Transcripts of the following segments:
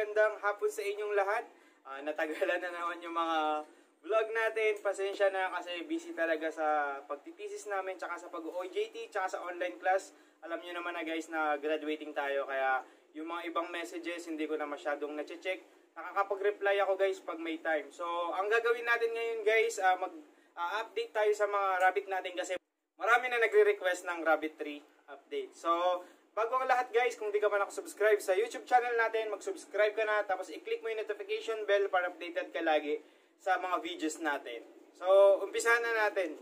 magandang hapon sa inyong lahat. Ah, natagalan na naman yung mga vlog natin. Pasensya na kasi busy talaga sa pagtitisis namin, tsaka sa pag-OJT, tsaka sa online class. Alam nyo naman na guys na graduating tayo, kaya yung mga ibang messages hindi ko na masyadong na-check. Nakakapag-reply ako guys pag may time. So, ang gagawin natin ngayon guys, ah, mag-update tayo sa mga rabbit natin kasi marami na nagre-request ng rabbit tree update. So, bago ang lahat guys, kung di ka pa nakasubscribe sa YouTube channel natin, mag-subscribe ka na, tapos i-click mo yung notification bell para updated ka lagi sa mga videos natin. So, umpisahan na natin.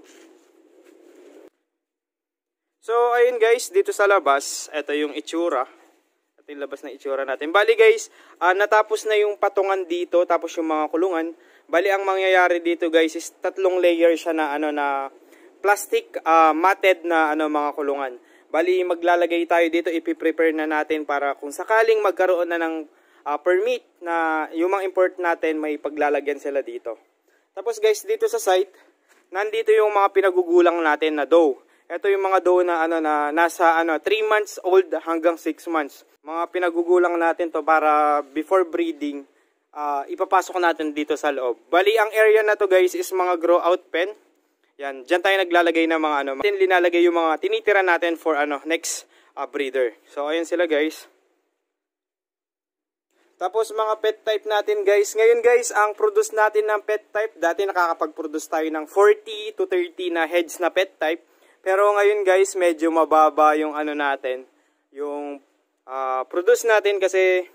So, ayun guys, dito sa labas, ito yung itsura. Ito yung labas na itsura natin. Bali guys, uh, natapos na yung patungan dito, tapos yung mga kulungan. Bali, ang mangyayari dito guys is tatlong layer siya na ano na plastic uh, matted na ano mga kulungan. Bali, maglalagay tayo dito, ipiprepare na natin para kung sakaling magkaroon na ng uh, permit na yung mga import natin, may paglalagyan sila dito. Tapos guys, dito sa site, nandito yung mga pinagugulang natin na dough. Ito yung mga dough na ano na nasa ano 3 months old hanggang 6 months. Mga pinagugulang natin to para before breeding, uh, ipapasok natin dito sa loob. Bali ang area na to guys is mga grow out pen. Yan, diyan tayo naglalagay ng mga ano, tin linalagay yung mga tinitira natin for ano, next uh, breeder. So ayun sila guys. Tapos mga pet type natin guys. Ngayon guys, ang produce natin ng pet type, dati nakakapag-produce tayo ng 40 to 30 na heads na pet type. Pero ngayon guys, medyo mababa yung ano natin, yung uh, produce natin kasi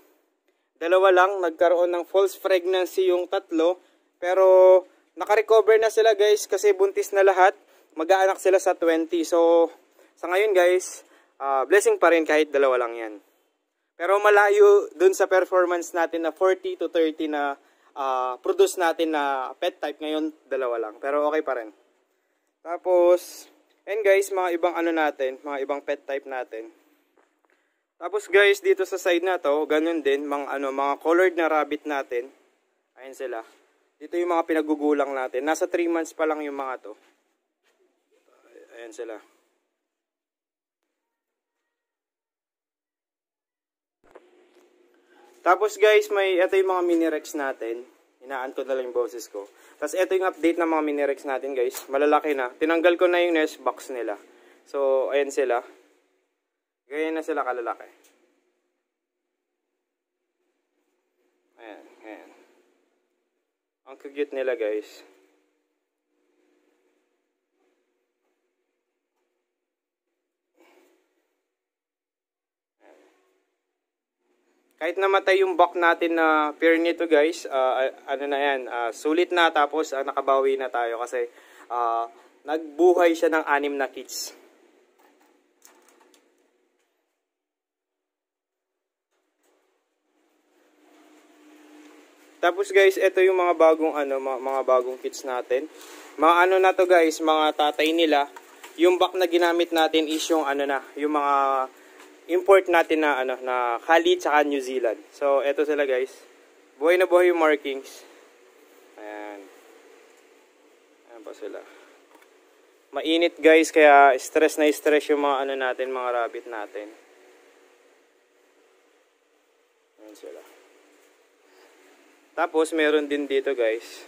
dalawa lang, nagkaroon ng false pregnancy yung tatlo. Pero Naka-recover na sila guys kasi buntis na lahat. Mag-aanak sila sa 20. So, sa ngayon guys, uh, blessing pa rin kahit dalawa lang yan. Pero malayo dun sa performance natin na 40 to 30 na uh, produce natin na pet type. Ngayon, dalawa lang. Pero okay pa rin. Tapos, and guys, mga ibang ano natin, mga ibang pet type natin. Tapos guys, dito sa side na to, ganun din, mga, ano, mga colored na rabbit natin. Ayan sila. Dito yung mga pinagugulang natin. Nasa 3 months pa lang yung mga to. Ayan sila. Tapos guys, may ito yung mga mini rex natin. Hinaan ko na lang yung boses ko. Tapos ito yung update ng mga mini rex natin guys. Malalaki na. Tinanggal ko na yung nest box nila. So, ayan sila. Ganyan na sila kalalaki. Ang cute nila guys. Kahit namatay yung buck natin na pair nito guys, uh, ano na yan, uh, sulit na tapos uh, nakabawi na tayo kasi uh, nagbuhay siya ng anim na kids. Tapos guys, ito yung mga bagong ano, mga, mga bagong kits natin. Mga ano na to guys, mga tatay nila. Yung back na ginamit natin is yung ano na, yung mga import natin na ano na Khalid sa New Zealand. So, ito sila guys. Buhay na buhay yung markings. Ayan. Ayan pa sila. Mainit guys, kaya stress na stress yung mga ano natin, mga rabbit natin. Ayan sila. Tapos, meron din dito guys.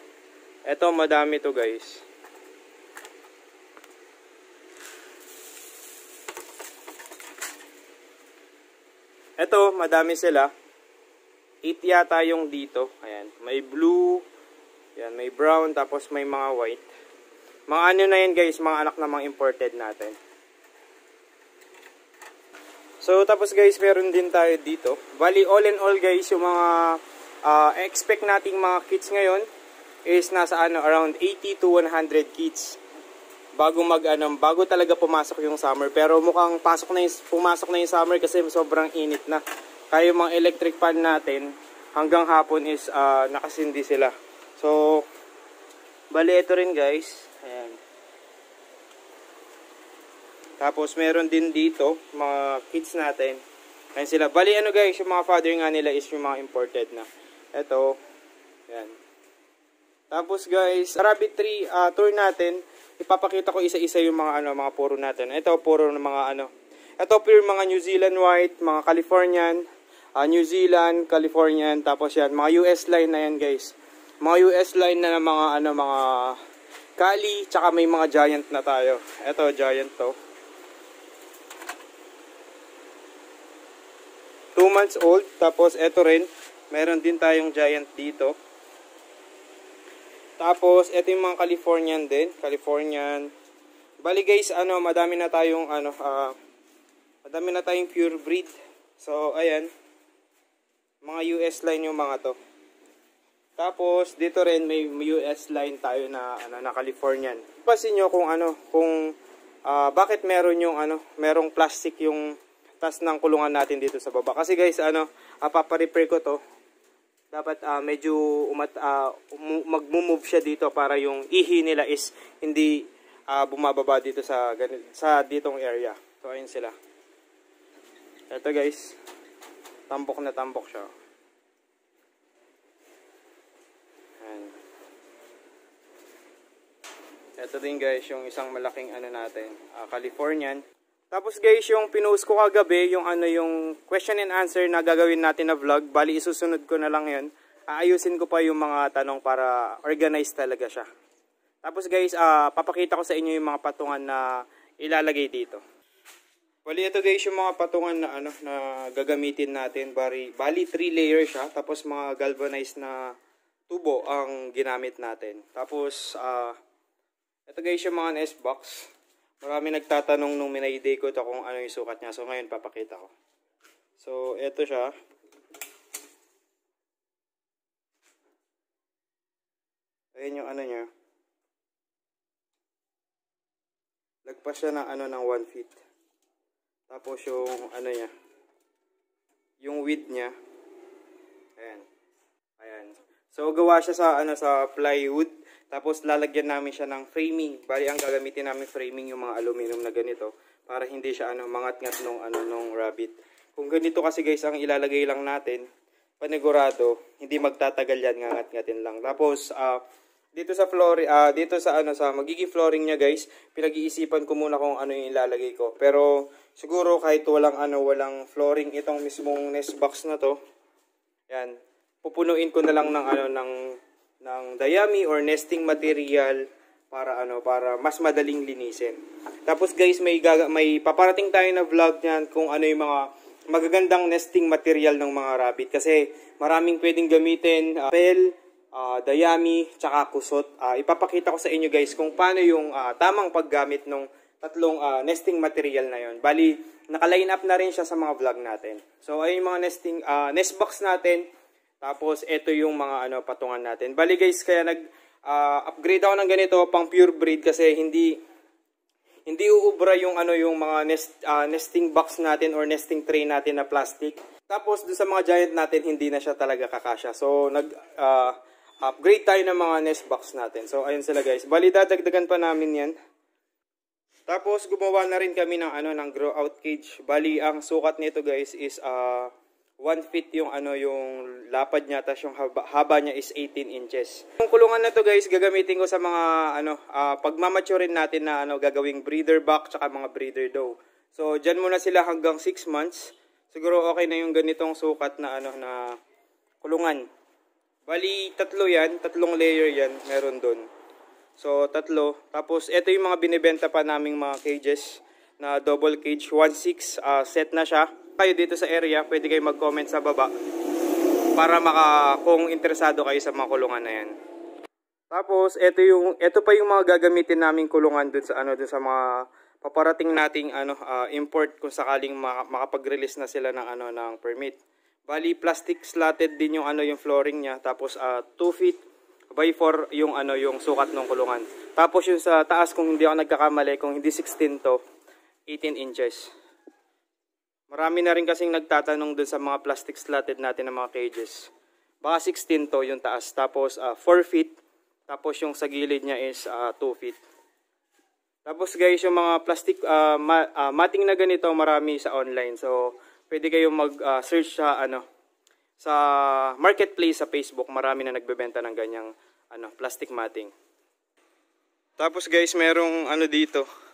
Ito, madami to guys. Ito, madami sila. 8 yata yung dito. Ayan. May blue. Ayan, may brown. Tapos may mga white. Mga ano na yan guys. Mga anak na mga imported natin. So, tapos guys, meron din tayo dito. Bali, all in all guys, yung mga uh, expect nating mga kits ngayon is nasa ano around 80 to 100 kits. Bago mag ano, bago talaga pumasok yung summer. Pero mukhang pasok na yung, pumasok na yung summer kasi sobrang init na. Kaya yung mga electric fan natin hanggang hapon is uh, nakasindi sila. So bali ito rin guys. Ayan. Tapos meron din dito mga kits natin. Ayan sila. Bali ano guys yung mga father nga nila is yung mga imported na ito. Yan. Tapos guys, rabbit tree uh, tour natin. Ipapakita ko isa-isa yung mga ano, mga puro natin. Ito puro ng mga ano. Ito pure mga New Zealand white, mga Californian, uh, New Zealand, Californian, tapos yan, mga US line na yan guys. Mga US line na, na mga ano mga Kali, tsaka may mga giant na tayo. Ito, giant to. 2 months old, tapos ito rin, meron din tayong giant dito. Tapos, ito yung mga Californian din. Californian. Bali guys, ano, madami na tayong, ano, uh, madami na tayong pure breed. So, ayan. Mga US line yung mga to. Tapos dito rin may US line tayo na ano na Californian. Pasin niyo kung ano, kung uh, bakit meron yung ano, merong plastic yung tas ng kulungan natin dito sa baba. Kasi guys, ano, uh, paparepair ko to. Dapat uh, medyo umat uh, magmo-move siya dito para yung ihi nila is hindi uh, bumababa dito sa sa ditong area. So ayun sila. Ito guys. Tambok na tambok siya. Ito din guys, yung isang malaking ano natin, uh, Californian. Tapos guys, yung pinost ko kagabi, yung ano yung question and answer na gagawin natin na vlog, bali isusunod ko na lang yun. Aayusin ko pa yung mga tanong para organize talaga siya. Tapos guys, uh, papakita ko sa inyo yung mga patungan na ilalagay dito. Bali ito guys yung mga patungan na ano na gagamitin natin. Bali, bali 3 layer siya. Tapos mga galvanized na tubo ang ginamit natin. Tapos uh, ito guys yung mga nest box. Marami nagtatanong nung minayday ko ito kung ano yung sukat niya. So ngayon papakita ko. So ito siya. Ayan yung ano niya. Lagpas siya ng ano ng 1 feet. Tapos yung ano niya. Yung width niya. Ayan. Ayan. So gawa siya sa ano sa plywood. Tapos lalagyan namin siya ng framing. Bali ang gagamitin namin framing yung mga aluminum na ganito para hindi siya ano mangat-ngat nung ano nung rabbit. Kung ganito kasi guys ang ilalagay lang natin, panigurado, hindi magtatagal yan, ngangat-ngatin lang. Tapos uh, dito sa floor uh, dito sa ano sa magiging flooring niya guys, pinag-iisipan ko muna kung ano yung ilalagay ko. Pero siguro kahit walang ano, walang flooring itong mismong nest box na to. Yan. Pupunuin ko na lang ng ano ng ng dayami or nesting material para ano para mas madaling linisin. Tapos guys, may gaga, may paparating tayo na vlog niyan kung ano yung mga magagandang nesting material ng mga rabbit kasi maraming pwedeng gamitin uh, pel, uh, dayami, tsaka kusot. Uh, ipapakita ko sa inyo guys kung paano yung uh, tamang paggamit ng tatlong uh, nesting material na yon. Bali, naka-line up na rin siya sa mga vlog natin. So, ayun yung mga nesting uh, nest box natin. Tapos, ito yung mga ano patungan natin. Bali guys, kaya nag uh, upgrade ako ng ganito pang pure breed kasi hindi hindi uubra yung ano yung mga nest, uh, nesting box natin or nesting tray natin na plastic. Tapos do sa mga giant natin hindi na siya talaga kakasya. So nag uh, upgrade tayo ng mga nest box natin. So ayun sila guys. Bali dadagdagan pa namin 'yan. Tapos gumawa na rin kami ng ano ng grow out cage. Bali ang sukat nito guys is uh, 1 feet yung ano yung lapad niya tapos yung haba, haba niya is 18 inches. Yung kulungan na to guys gagamitin ko sa mga ano uh, pagmamaturein natin na ano gagawing breeder box tsaka mga breeder doe. So diyan muna sila hanggang 6 months. Siguro okay na yung ganitong sukat na ano na kulungan. Bali tatlo yan, tatlong layer yan meron doon. So tatlo. Tapos ito yung mga binebenta pa naming mga cages na double cage 1.6 uh, set na siya kayo dito sa area, pwede kayo mag-comment sa baba para maka kung interesado kayo sa mga kulungan na yan. Tapos ito yung ito pa yung mga gagamitin naming kulungan dun sa ano dun sa mga paparating nating ano uh, import kung sakaling makapag-release na sila ng ano ng permit. Bali plastic slatted din yung ano yung flooring niya tapos uh, ah, 2 feet by 4 yung ano yung sukat ng kulungan. Tapos yung sa taas kung hindi ako nagkakamali kung hindi 16 to 18 inches. Marami na rin kasing nagtatanong dun sa mga plastic slatted natin ng mga cages. Baka 16 to yung taas. Tapos uh, ah, 4 feet. Tapos yung sa gilid niya is uh, ah, 2 feet. Tapos guys, yung mga plastic uh, ma uh, mating na ganito marami sa online. So, pwede kayong mag-search uh, sa ano sa marketplace sa Facebook. Marami na nagbebenta ng ganyang ano, plastic matting. Tapos guys, merong ano dito.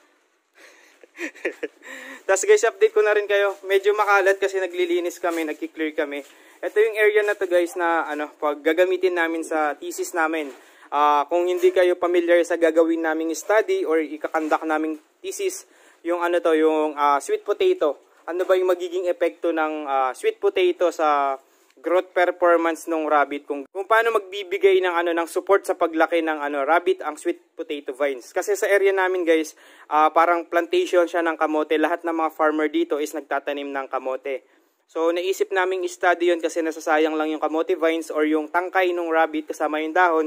Tapos guys, update ko na rin kayo. Medyo makalat kasi naglilinis kami, nagki-clear kami. Ito yung area na to guys na ano, pag gagamitin namin sa thesis namin. Uh, kung hindi kayo familiar sa gagawin naming study or ikakandak naming thesis, yung ano to, yung uh, sweet potato. Ano ba yung magiging epekto ng uh, sweet potato sa growth performance ng rabbit kung kung paano magbibigay ng ano ng support sa paglaki ng ano rabbit ang sweet potato vines. Kasi sa area namin guys, uh, parang plantation siya ng kamote. Lahat ng mga farmer dito is nagtatanim ng kamote. So naisip naming i-study 'yon kasi nasasayang lang yung kamote vines or yung tangkay ng rabbit kasama yung dahon.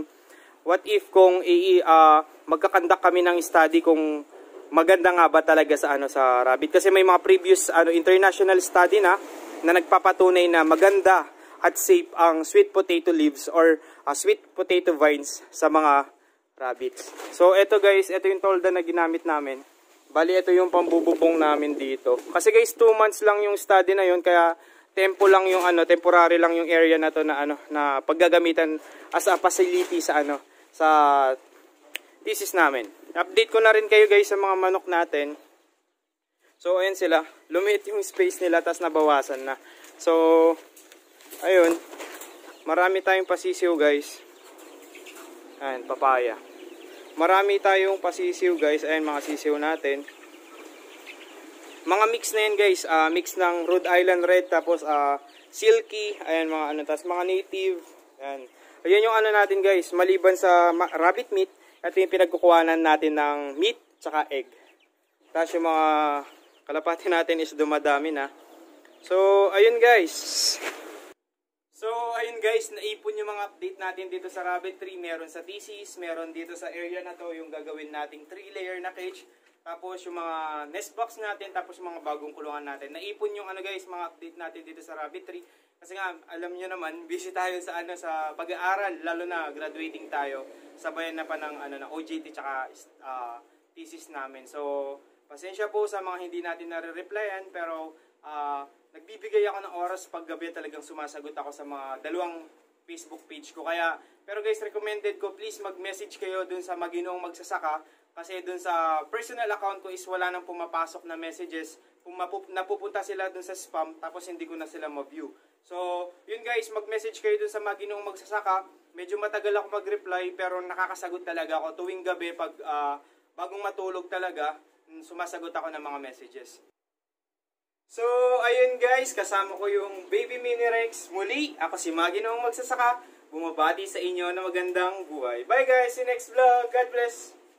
What if kung i uh, magkakandak kami ng study kung maganda nga ba talaga sa ano sa rabbit kasi may mga previous ano international study na na nagpapatunay na maganda at safe ang sweet potato leaves or uh, sweet potato vines sa mga rabbits. So ito guys, ito yung tolda na ginamit namin. Bali ito yung pambububong namin dito. Kasi guys 2 months lang yung study na yun kaya tempo lang yung ano, temporary lang yung area na to na ano na paggagamitan as a facility sa ano sa thesis namin. Update ko na rin kayo guys sa mga manok natin. So ayan sila, lumiit yung space nila tapos nabawasan na. So ayun, marami tayong pasisiw guys. Ayan, papaya. Marami tayong pasisiw guys. Ayan mga sisiw natin. Mga mix na yan guys. Uh, mix ng Rhode Island Red tapos uh, silky. Ayan mga ano. Tapos mga native. Ayan. Ayan yung ano natin guys. Maliban sa rabbit meat. Ito yung pinagkukuhanan natin ng meat tsaka egg. Tapos yung mga kalapati natin is dumadami na. So, ayun guys. So, ayun guys, naipon yung mga update natin dito sa Rabbit Tree. Meron sa thesis, meron dito sa area na to yung gagawin nating 3-layer na cage. Tapos yung mga nest box natin, tapos yung mga bagong kulungan natin. Naipon yung ano guys, mga update natin dito sa Rabbit Tree. Kasi nga, alam nyo naman, busy tayo sa ano sa pag-aaral, lalo na graduating tayo. Sabayan na pa ng ano na OJT tsaka uh, thesis namin. So, pasensya po sa mga hindi natin nare-replyan, pero uh, nagbibigay ako ng oras pag gabi talagang sumasagot ako sa mga dalawang Facebook page ko. Kaya, pero guys, recommended ko, please mag-message kayo dun sa Maginoong Magsasaka. Kasi dun sa personal account ko is wala nang pumapasok na messages. Kung napupunta sila dun sa spam, tapos hindi ko na sila ma-view. So, yun guys, mag-message kayo dun sa Maginoong Magsasaka. Medyo matagal ako mag-reply, pero nakakasagot talaga ako. Tuwing gabi, pag uh, bagong matulog talaga, sumasagot ako ng mga messages. So, ayun guys, kasama ko yung Baby Mini Rex. Muli, ako si Maggie noong magsasaka. Bumabati sa inyo na magandang buhay. Bye guys, see next vlog. God bless.